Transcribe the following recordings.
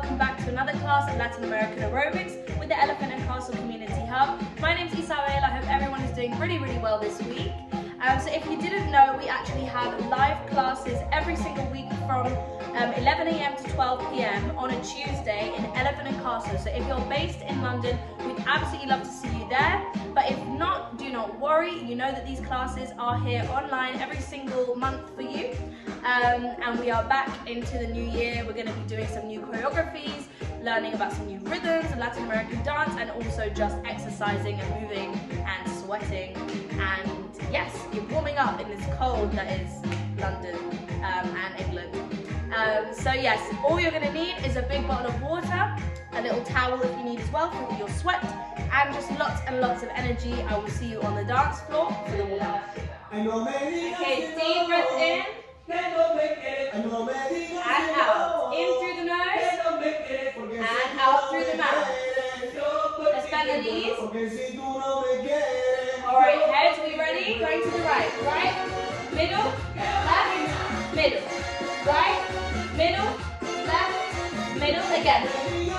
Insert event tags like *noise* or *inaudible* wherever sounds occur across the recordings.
welcome back to another class of Latin American aerobics with the Elephant and Castle Community Hub. My name is Isabel, I hope everyone is doing really, really well this week. Um, so if you didn't know, we actually have live classes every single week from um, 11am to 12pm on a Tuesday in Elephant and Castle. So if you're based in London, we'd absolutely love to see you there. But if not, do not worry. You know that these classes are here online every single month for you. Um, and we are back into the new year. We're going to be doing some new choreographies, learning about some new rhythms, of Latin American dance, and also just exercising and moving and sweating. And yes, you're warming up in this cold that is London um, and England. Um, so yes, all you're going to need is a big bottle of water, a little towel if you need as well for your sweat, and just lots and lots of energy. I will see you on the dance floor for the warm-up. Okay, deep breath in. And out. In through the nose. And out through the mouth. Let's bend the knees. Alright, heads, we ready? Going to the right. Right, middle, left, middle. Right, middle, left, middle. Again.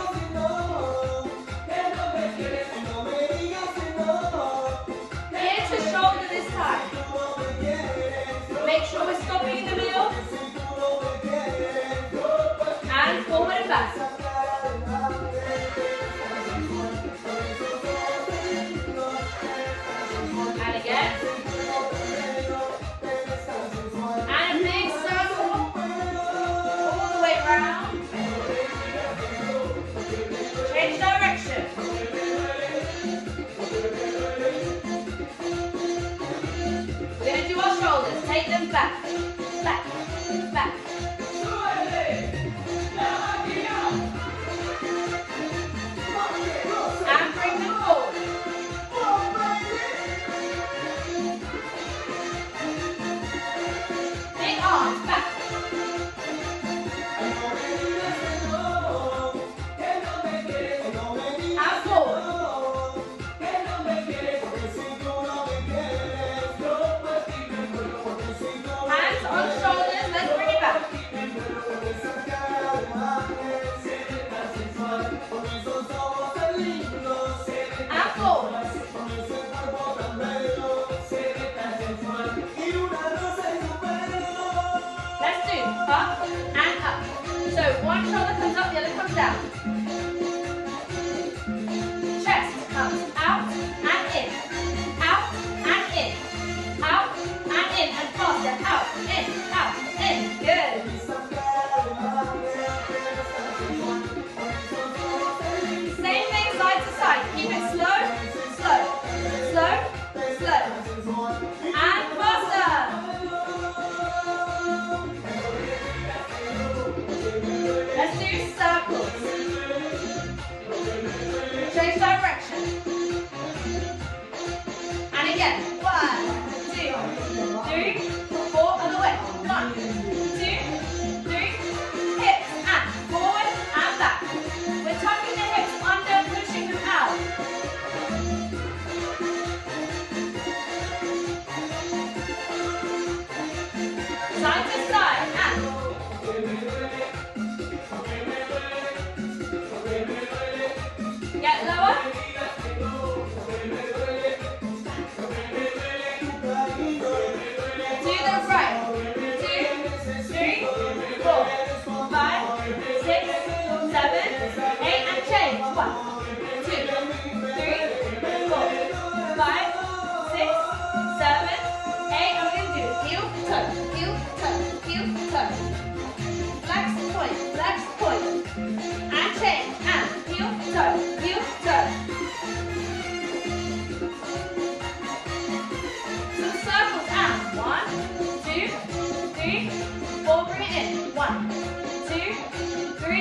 Take them back. Back. Back. And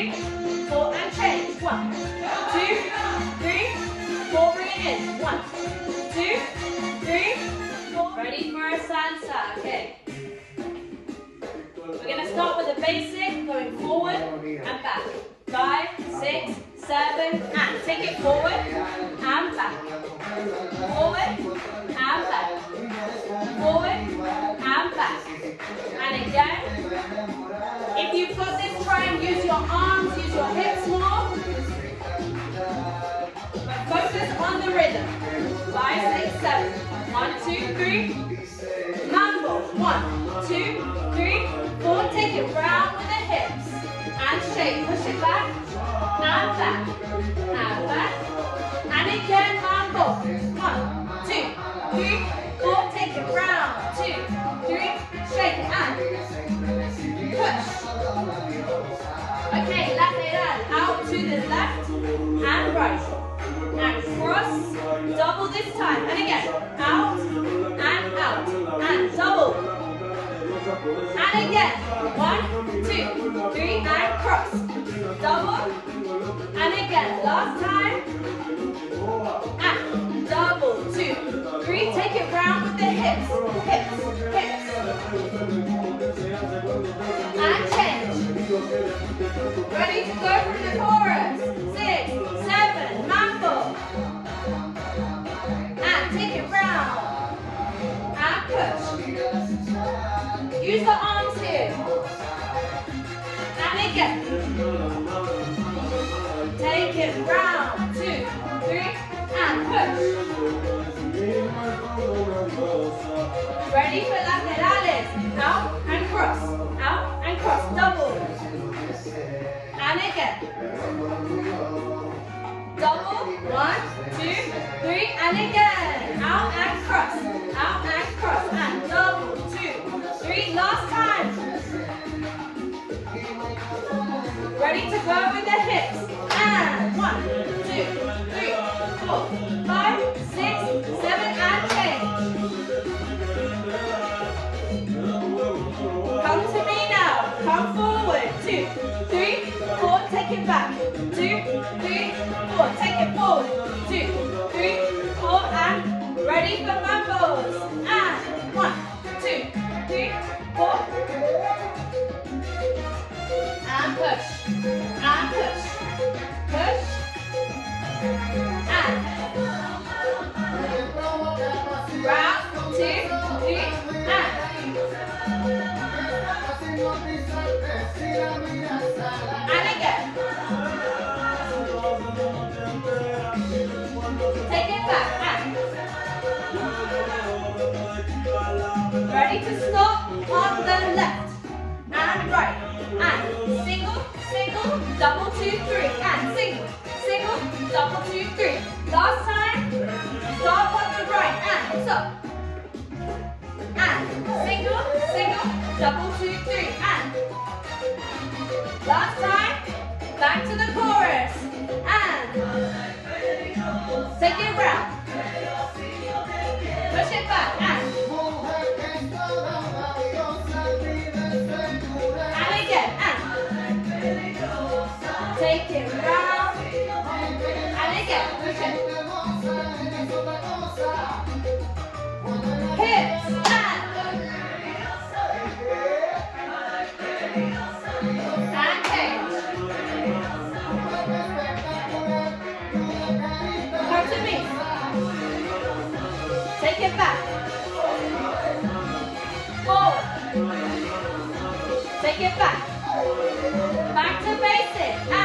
three, four, and change. One, two, three, four, bring it in. One, two, three, four. Ready for a salsa, okay. We're gonna start with a basic, going forward and back. Five, six, seven, and take it forward and back. Forward and back. Forward and back. And again. If you've got this, use your arms, use your hips more. Focus on the rhythm. Five, six, seven. One, two, three. Mambo. One, two, three, four. Take it round with the hips. And shake. Push it back. And back. And back. And again, mambo. One, two, three, The left and right. And cross, double this time, and again, out, and out, and double, and again, one, two, three, and cross, double, and again, last time, and double, two, three, take it round with the hips, hips, hips, and ready? To go for the chorus, six, seven, mambo, and take it round, and push, use the arms here, and again, take it round, two, three, and push, ready for laterales, out and cross, out and cross, double, and again, double, one, two, three, and again, out and cross, out and cross, and double, two, three, last time, ready to go with the hips, and one, it back. Two, three, four. Take it forward. Two, three, four. And ready for mambos. And one, two, three, four. And push. And push. Push. And round, two, three, and And Yeah. *laughs* It back. Back to basic.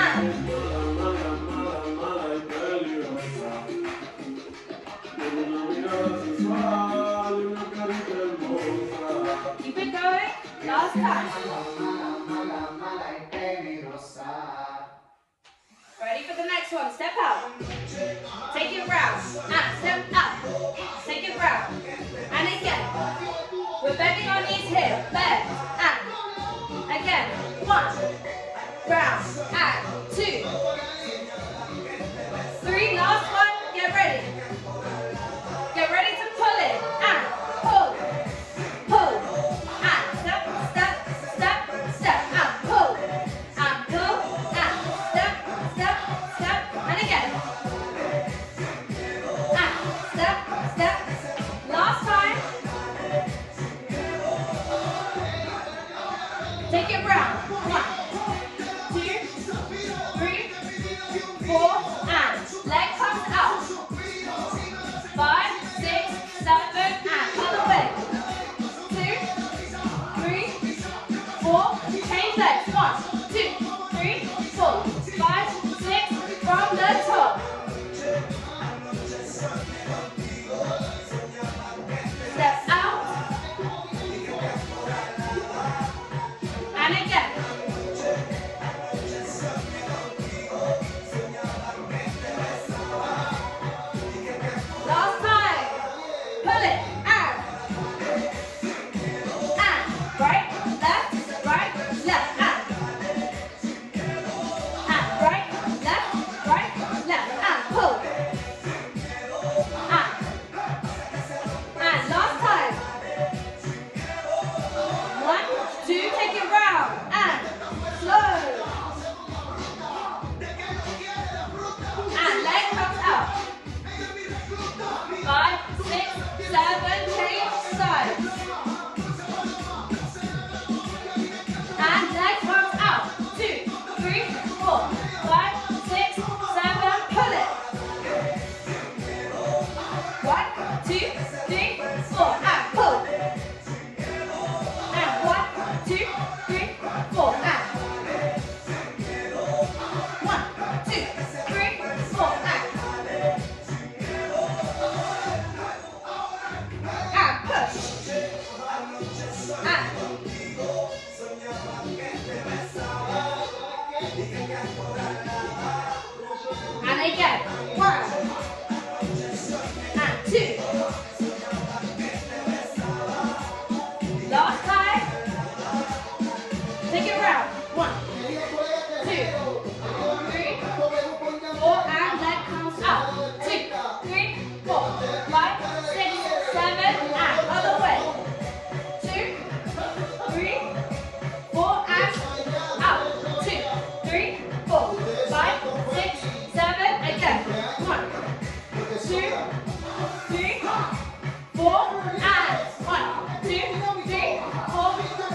four, and.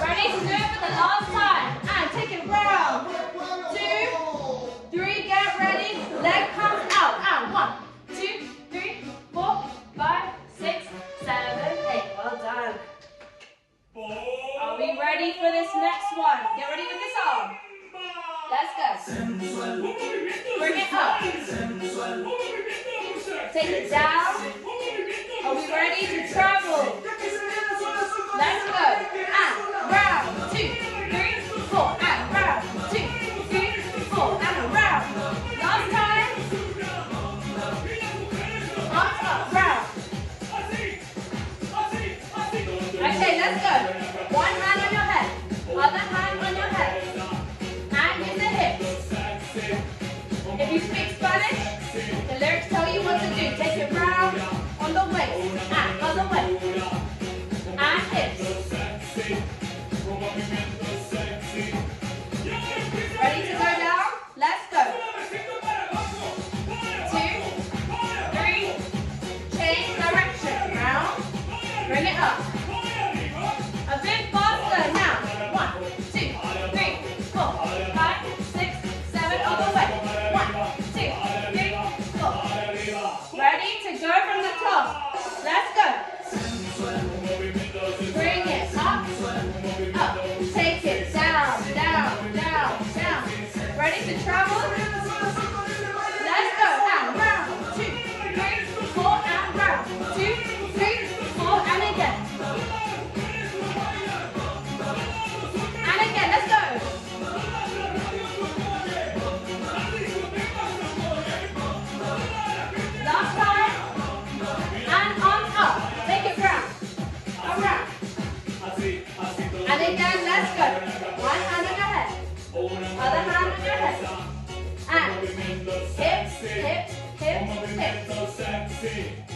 Ready to do it for the last time. And take. Two, three, get ready. Leg comes out. And one, two, three, four, five, six, seven, eight. Well done. Are we ready for this next one? Get ready this arm. Let's go. Bring it up. Take it down. Are we ready to travel? Let's go. And round two, three, four. And round two, three, four. And round. Last time. Up, round. Okay, let's go. Let's go. Bring it up. Up. Take it down, down, down, down. Ready to travel? Other hand on your head. And hips, hips, hip, hip.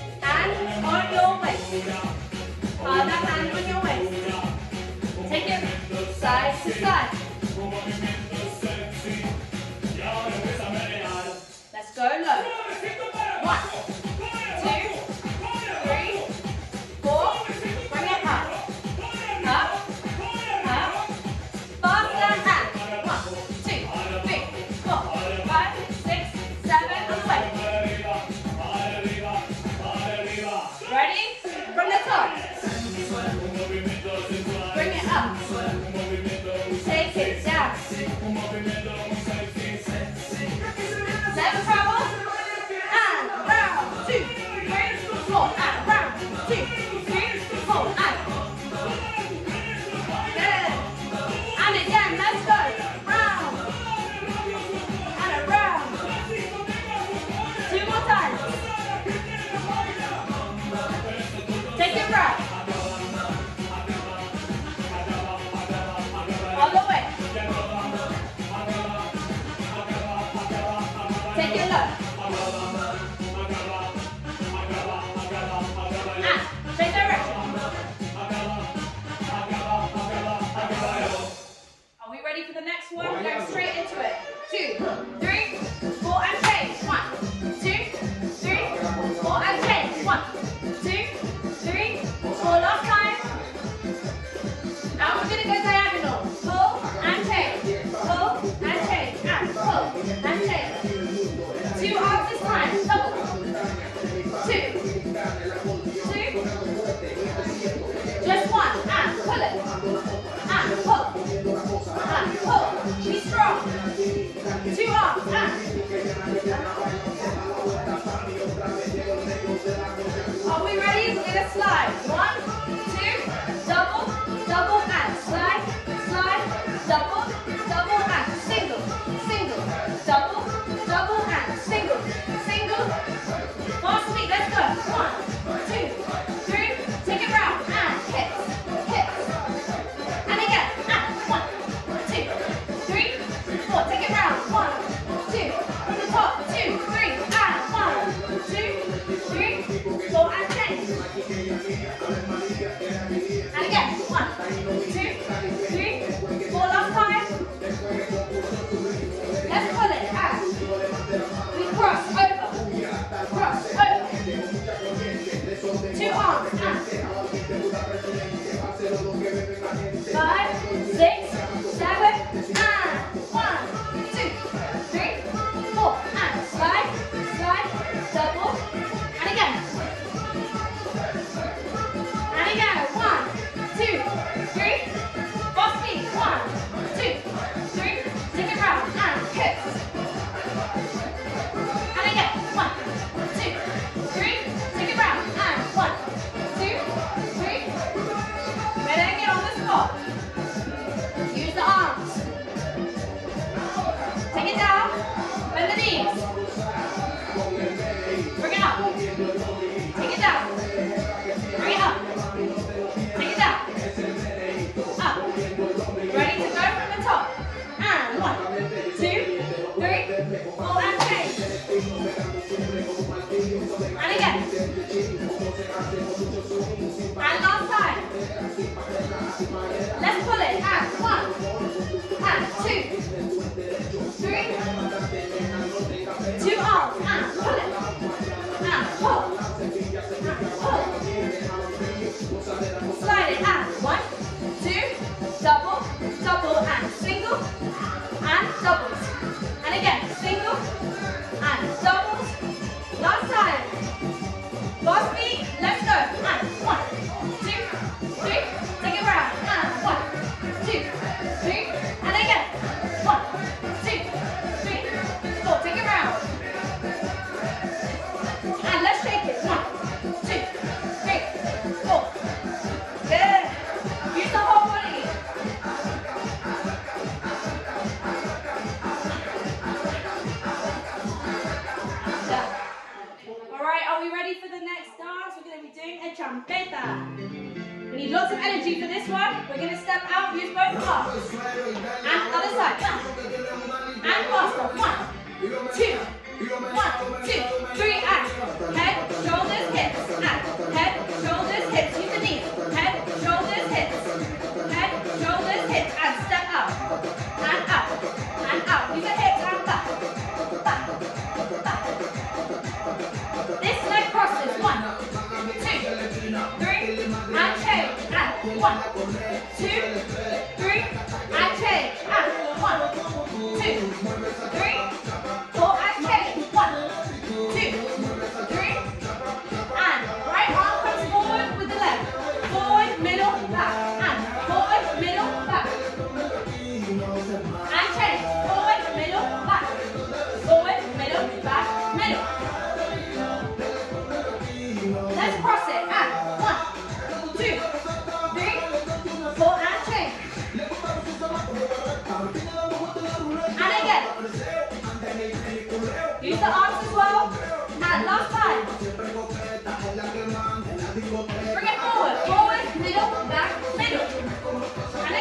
shift, shift, follow. Let's pull it. Ah, one. step out, use both arms.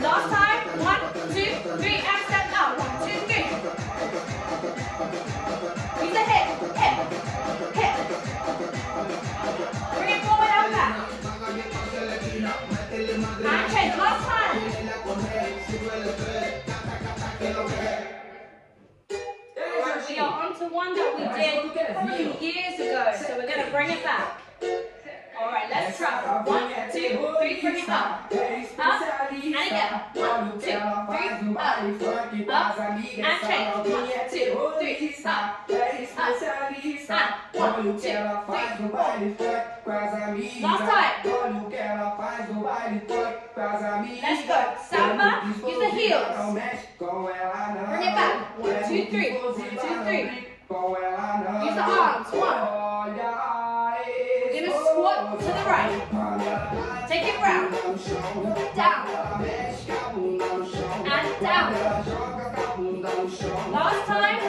Last time. One, two, three, and step up. Two, One, two, three. Use the hip, hip, hip. Bring it forward and back. And change. Last time. So we are onto one that we did a few years ago. So we're going to bring it back. One, two, three, bring up. Up, and again. One, two, three, up. Up, and change. One, two, three, stop. Last time. Let's go. Samba, use the heels. Bring it back. One, two, three. One, two, three. Use the arms. One. Foot to the right. Take it round. Down. And down. Last time.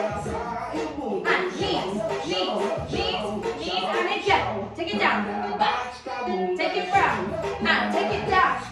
And knees, knees, knees, knees, and again. Take it down. Take it round. And take it down.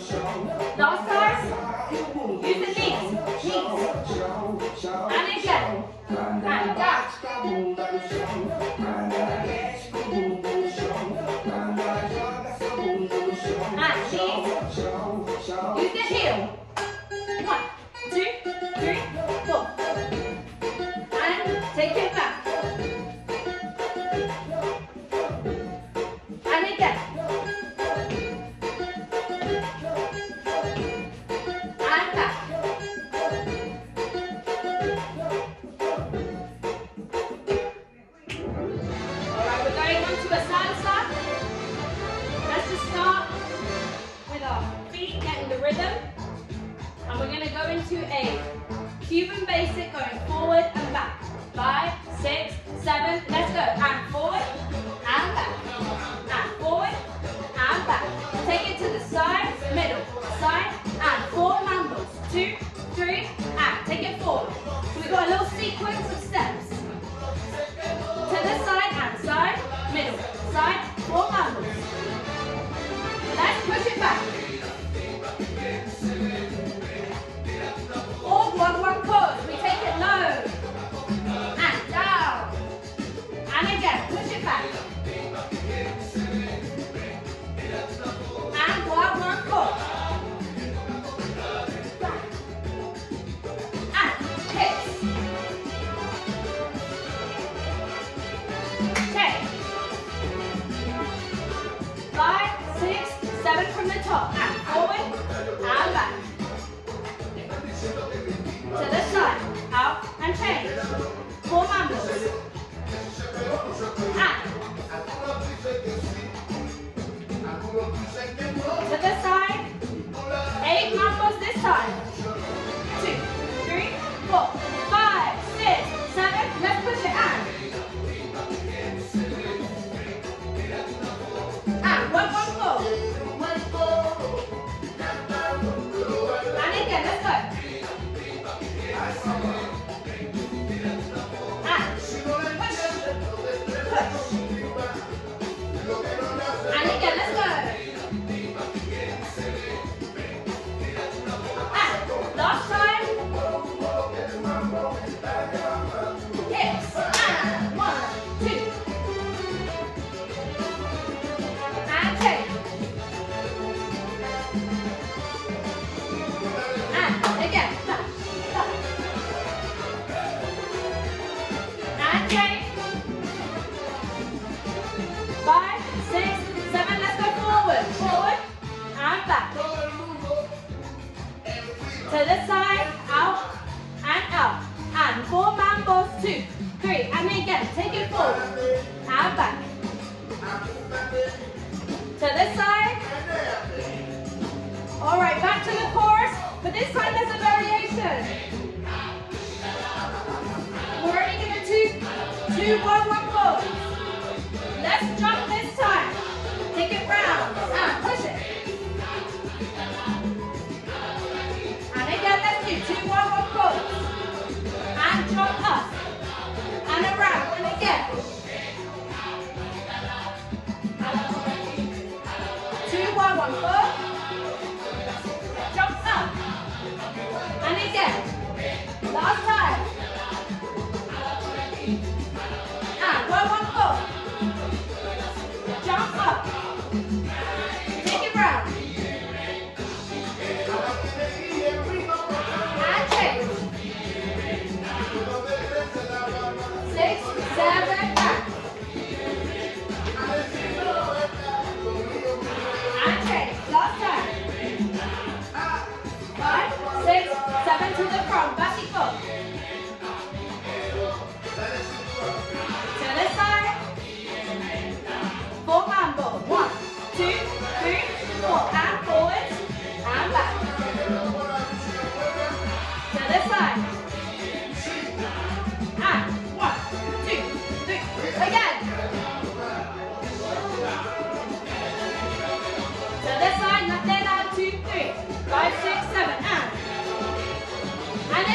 Last time, use the legs, knees, and again, and down. はい。left. Take it forward. High back. To this side. All right, back to the chorus. But this time there's a variation. We're only going to do two, one, one, four. Let's jump like that. Last time.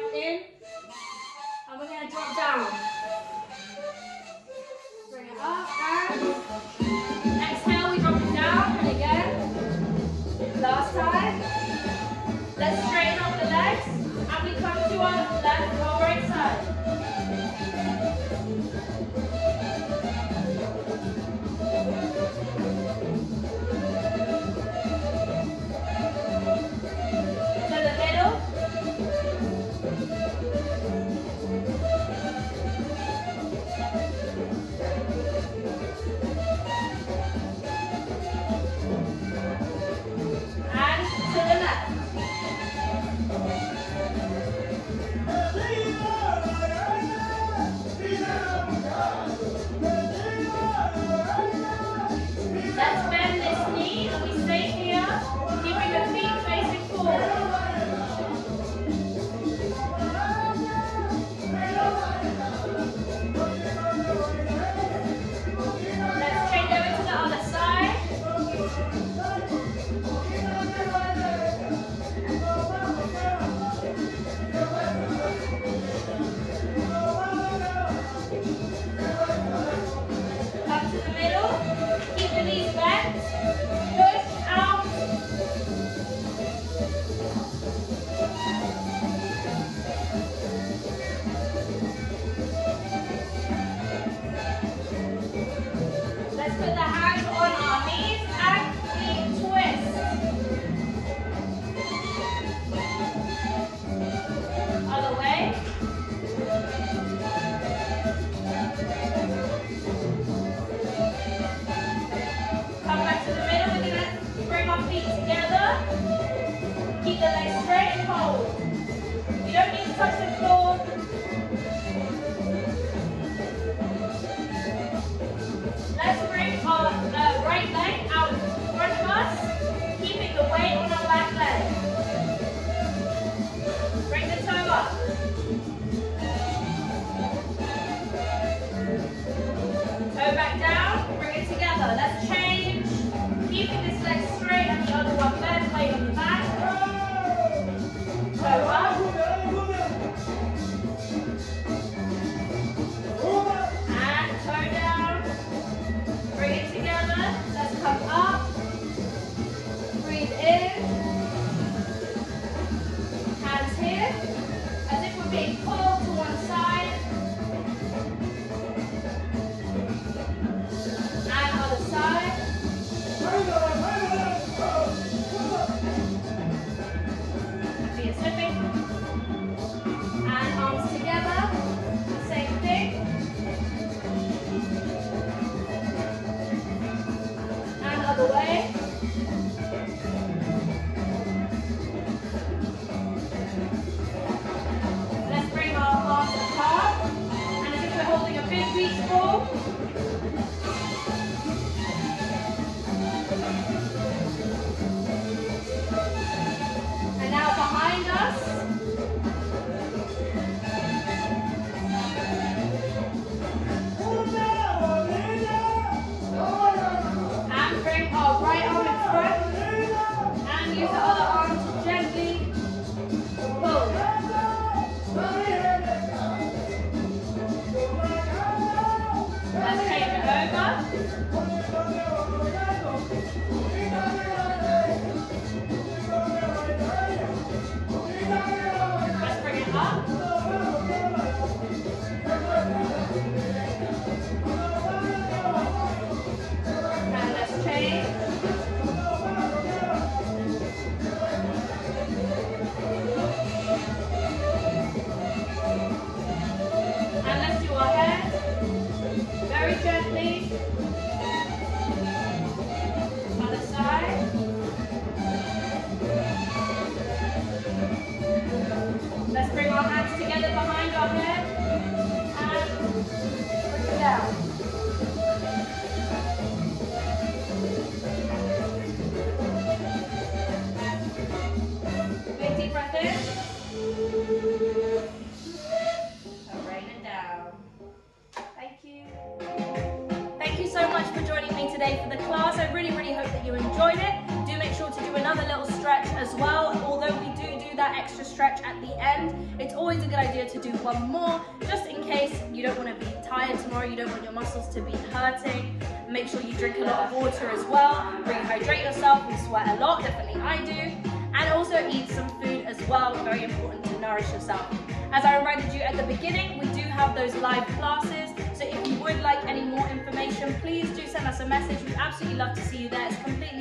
breath in. those live classes. So if you would like any more information, please do send us a message. We'd absolutely love to see you there. It's completely